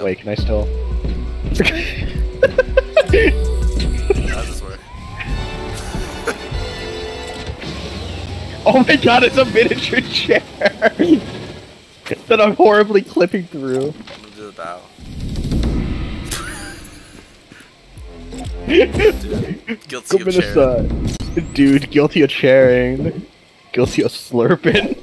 Wait, can I still? Oh my god, it's a miniature chair that I'm horribly clipping through. I'm gonna do the bow. Dude, guilty Come of chair. Dude, guilty of chairing. Guilty of slurping.